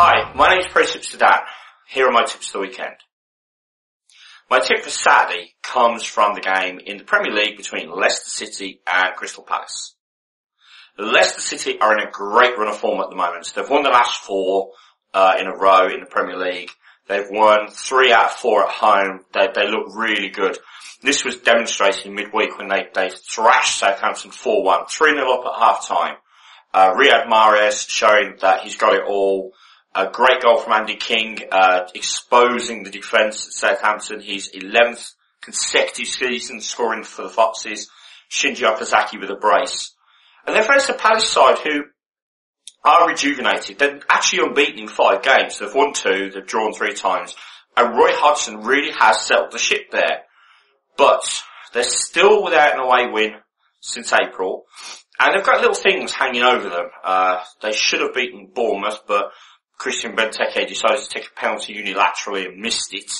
Hi, my name is Tipster Dan. Here are my tips for the weekend. My tip for Saturday comes from the game in the Premier League between Leicester City and Crystal Palace. Leicester City are in a great run of form at the moment. They've won the last four uh, in a row in the Premier League. They've won three out of four at home. They, they look really good. This was demonstrated midweek when they, they thrashed Southampton 4-1, 3-0 up at half time. Uh, Riyad Mahrez showing that he's got it all. A great goal from Andy King, uh, exposing the defence at Southampton. He's 11th consecutive season scoring for the Foxes. Shinji Okazaki with a brace. And they faced a Palace side who are rejuvenated. They're actually unbeaten in five games. They've won two, they've drawn three times. And Roy Hodgson really has settled the ship there. But they're still without an away win since April. And they've got little things hanging over them. Uh, they should have beaten Bournemouth, but Christian Benteke decided to take a penalty unilaterally and missed it.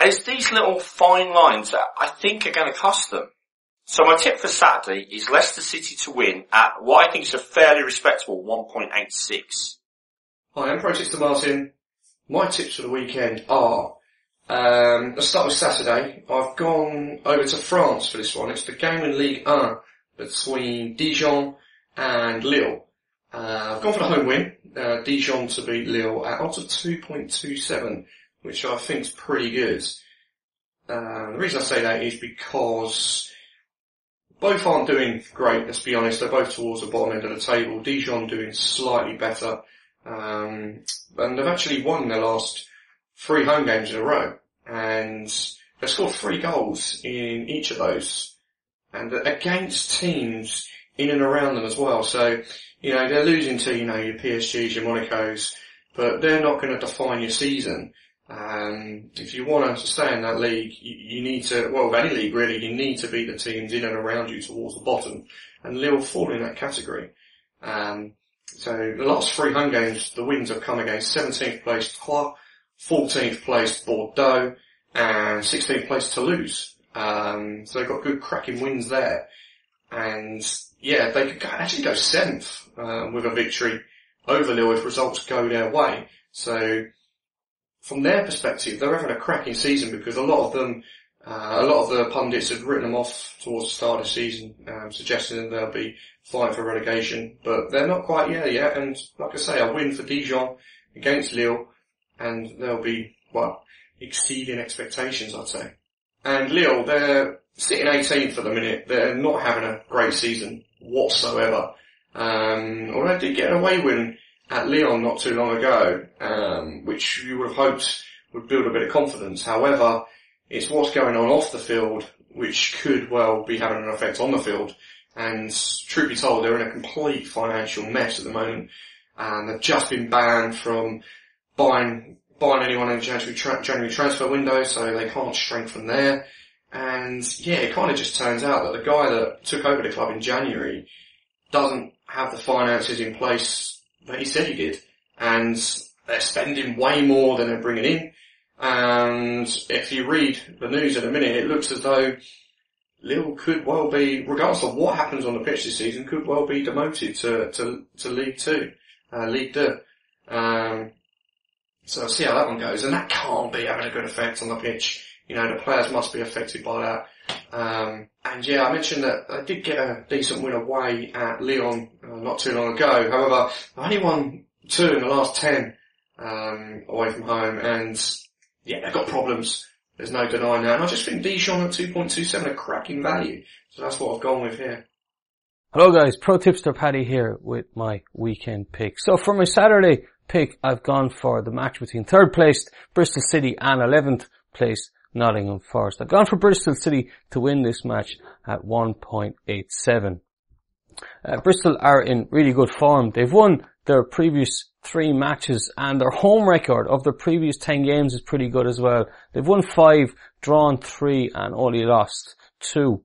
And it's these little fine lines that I think are going to cost them. So my tip for Saturday is Leicester City to win at what I think is a fairly respectable 1.86. Hi, I'm Pro Martin. My tips for the weekend are, um, let's start with Saturday. I've gone over to France for this one. It's the game in League 1 between Dijon and Lille. Uh, I've gone for the home win, uh, Dijon to beat Lille at odds of 2.27, which I think is pretty good. Uh, the reason I say that is because both aren't doing great, let's be honest. They're both towards the bottom end of the table. Dijon doing slightly better. Um, and they've actually won their last three home games in a row. And they've scored three goals in each of those. And against teams in and around them as well. So you know, they're losing to, you know, your PSGs, your Monacos, but they're not going to define your season. Um, if you want to stay in that league, you, you, need to, well, any league really, you need to beat the teams in and around you towards the bottom. And Lille fall in that category. Um, so the last three home games, the wins have come against 17th place Troyes, 14th place Bordeaux, and 16th place Toulouse. Um, so they've got good cracking wins there. And yeah, they could actually go seventh um, with a victory over Lille if results go their way. So from their perspective, they're having a cracking season because a lot of them, uh, a lot of the pundits had written them off towards the start of the season, um, suggesting that they'll be fighting for relegation, but they're not quite there yet. And like I say, a win for Dijon against Lille, and they'll be well exceeding expectations, I'd say. And Lille, they're sitting 18th at the minute. They're not having a great season whatsoever. Um, although I did get an away win at Lyon not too long ago, um, which you would have hoped would build a bit of confidence. However, it's what's going on off the field which could well be having an effect on the field. And truth be told, they're in a complete financial mess at the moment. And they've just been banned from buying buying anyone in the January, tra- January transfer window, so they can't strengthen there. And yeah, it kind of just turns out that the guy that took over the club in January doesn't have the finances in place that he said he did. And they're spending way more than they're bringing in. And if you read the news in a minute, it looks as though Lille could well be, regardless of what happens on the pitch this season, could well be demoted to, to, to League Two, uh, League Two. Um, so see how that one goes. And that can't be having a good effect on the pitch you know, the players must be affected by that. Um, and yeah, I mentioned that I did get a decent win away at Lyon uh, not too long ago. However, I only won two in the last ten um, away from home, and yeah, they've got problems. There's no denying that. And I just think Dijon at 2.27 a cracking value. So that's what I've gone with here. Hello guys, Pro Tipster Paddy here with my weekend pick. So for my Saturday pick, I've gone for the match between third placed Bristol City and 11th placed Nottingham Forest. I've gone for Bristol City to win this match at 1.87. Uh, Bristol are in really good form. They've won their previous three matches and their home record of their previous 10 games is pretty good as well. They've won five, drawn three and only lost two.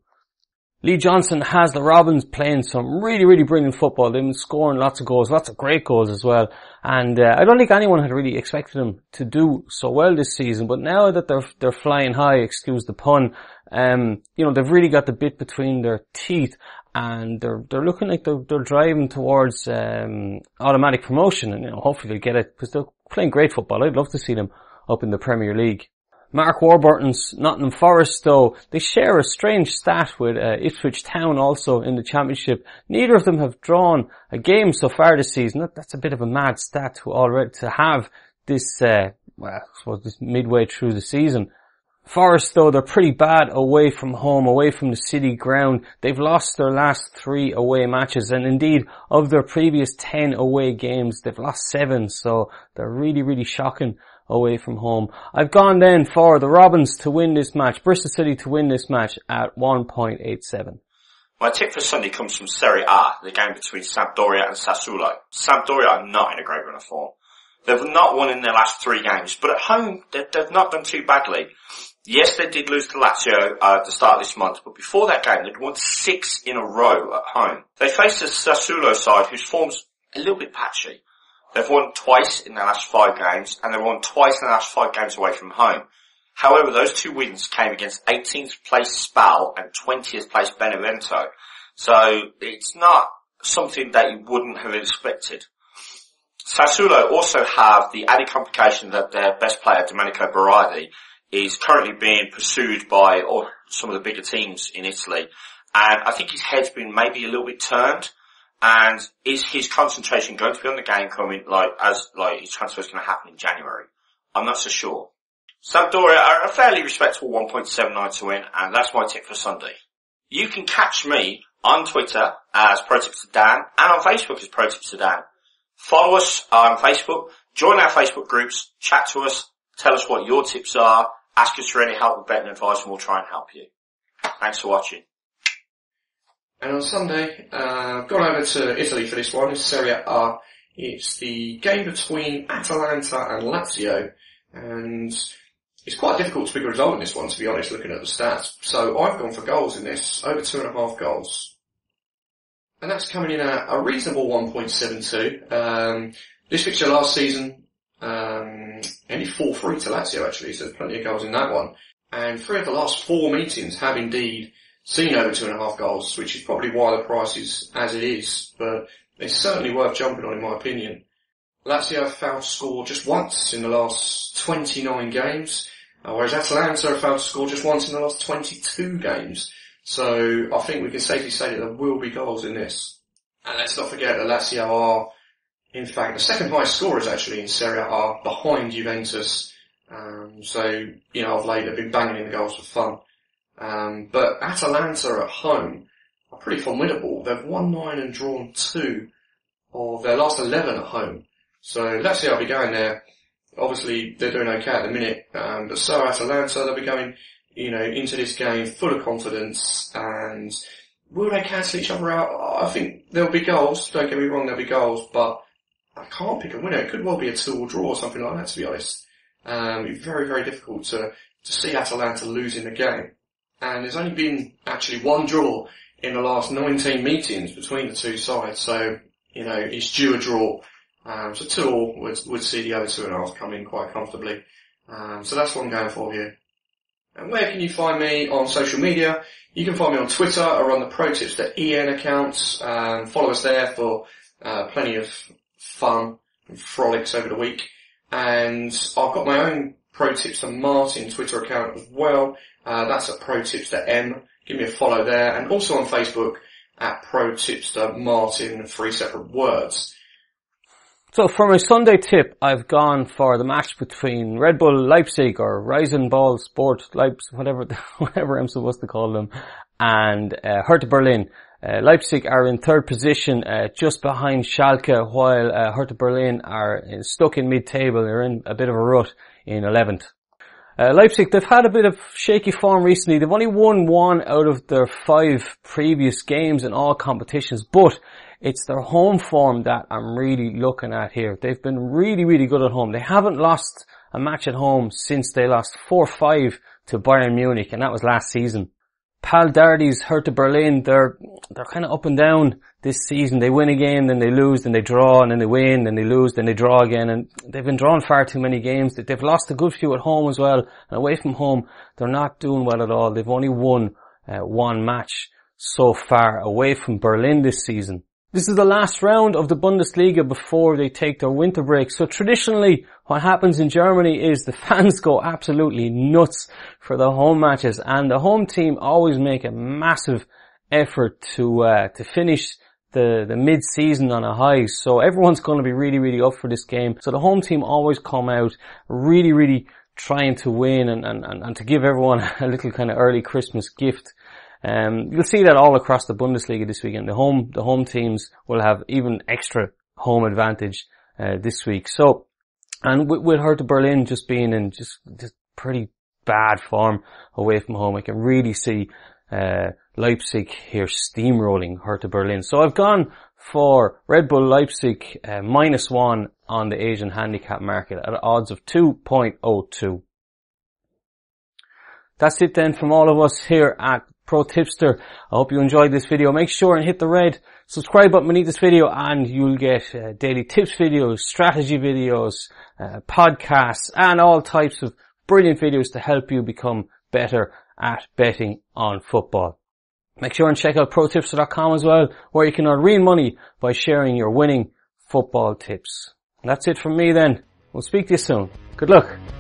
Lee Johnson has the Robins playing some really, really brilliant football. They've been scoring lots of goals, lots of great goals as well. And uh, I don't think anyone had really expected them to do so well this season. But now that they're they're flying high, excuse the pun, um, you know they've really got the bit between their teeth. and they're they're looking like they're they're driving towards um, automatic promotion, and you know hopefully they'll get it because they're playing great football. I'd love to see them up in the Premier League. Mark Warburton's Nottingham Forest though, they share a strange stat with uh, Ipswich Town also in the championship. Neither of them have drawn a game so far this season. That, that's a bit of a mad stat to already to have this, uh, well, I suppose this midway through the season. Forest though, they're pretty bad away from home, away from the city ground. They've lost their last three away matches and indeed of their previous 10 away games, they've lost seven. So they're really, really shocking away from home. I've gone then for the Robins to win this match, Bristol City to win this match at 1.87. My tip for Sunday comes from Serie A, the game between Sampdoria and Sassuolo. Sampdoria are not in a great run of form. They've not won in their last three games, but at home they've, not done too badly. Yes, they did lose to Lazio uh, at the start of this month, but before that game they'd won six in a row at home. They faced a Sassuolo side whose form's a little bit patchy. They've won twice in their last five games, and they've won twice in their last five games away from home. However, those two wins came against 18th place Spal and 20th place Benevento. So it's not something that you wouldn't have expected. Sassuolo also have the added complication that their best player, Domenico Berardi, is currently being pursued by some of the bigger teams in Italy. And I think his head's been maybe a little bit turned. And is his concentration going to be on the game coming like as like his transfer is going to happen in January? I'm not so sure. Sampdoria are a fairly respectable 1.79 to win, and that's my tip for Sunday. You can catch me on Twitter as ProTipsDan and on Facebook as ProTipsDan. Follow us on Facebook, join our Facebook groups, chat to us, tell us what your tips are, ask us for any help with betting advice and we'll try and help you. Thanks for watching. And on Sunday, uh, I've gone over to Italy for this one. It's Serie A. It's the game between Atalanta and Lazio, and it's quite difficult to pick a result in this one, to be honest, looking at the stats. So I've gone for goals in this, over two and a half goals. And that's coming in at a reasonable 1.72. Um, this fixture last season, um, only 4-3 to Lazio actually, so plenty of goals in that one. And three of the last four meetings have indeed seen over two and a half goals, which is probably why the price is as it is, but it's certainly worth jumping on in my opinion. Lazio have failed to score just once in the last 29 games, uh, whereas Atalanta have failed to score just once in the last 22 games. So I think we can safely say that there will be goals in this. And let's not forget that Lazio are, in fact, the second highest scorers actually in Serie A behind Juventus. Um, so, you know, of late they've been banging in the goals for fun. Um, but Atalanta at home are pretty formidable. They've won nine and drawn two of their last 11 at home. So let's see how we going there. Obviously they're doing okay at the minute, um, but so Atalanta, they'll be going, you know, into this game full of confidence and will they cancel each other out? I think there'll be goals, don't get me wrong, there'll be goals, but I can't pick a winner. It could well be a two or draw or something like that to be honest. Um, it's very, very difficult to, to see Atalanta losing the game and there's only been actually one draw in the last 19 meetings between the two sides, so, you know, it's due a draw. Um, so two all would, would see the other two and a half come in quite comfortably. Um, so that's what I'm going for here. And where can you find me on social media? You can find me on Twitter or on the ProTipster.en accounts. Um, follow us there for uh, plenty of fun and frolics over the week. And I've got my own ProTipster Martin Twitter account as well. Uh, that's at ProTipster.m. Give me a follow there. And also on Facebook at ProTipster Martin, three separate words. So for my Sunday tip, I've gone for the match between Red Bull Leipzig or RasenBallsport Leipzig, whatever, whatever I'm supposed to call them, and uh, Hertha Berlin. Uh, Leipzig are in third position, uh, just behind Schalke, while uh, Hertha Berlin are stuck in mid-table. They're in a bit of a rut in 11th. Uh, Leipzig, they've had a bit of shaky form recently. They've only won one out of their five previous games in all competitions, but it's their home form that I'm really looking at here. They've been really, really good at home. They haven't lost a match at home since they lost 4-5 to Bayern Munich, and that was last season. Pal Hertha Berlin, they're, they're kind of up and down this season. They win a game, then they lose, then they draw, and then they win, then they lose, then they draw again, and they've been drawn far too many games. They've lost a good few at home as well, and away from home, they're not doing well at all. They've only won uh, one match. so far away from Berlin this season. This is the last round of the Bundesliga before they take their winter break. So traditionally, what happens in Germany is the fans go absolutely nuts for the home matches and the home team always make a massive effort to, uh, to finish the, the mid-season on a high. So everyone's going to be really, really up for this game. So the home team always come out really, really trying to win and, and, and to give everyone a little kind of early Christmas gift. Um, you'll see that all across the Bundesliga this weekend. The home, the home teams will have even extra home advantage, uh, this week. So, and with, with Hertha Berlin just being in just, just pretty bad form away from home, I can really see, uh, Leipzig here steamrolling Hertha Berlin. So I've gone for Red Bull Leipzig uh, minus one on the Asian handicap market at odds of 2.02. That's it then from all of us here at Pro Tipster. I hope you enjoyed this video. Make sure and hit the red subscribe button beneath this video and you'll get uh, daily tips videos, strategy videos, uh, podcasts and all types of brilliant videos to help you become better at betting on football. Make sure and check out protipster.com as well, where you can earn real money by sharing your winning football tips. that's it from me then. We'll speak to you soon. Good luck.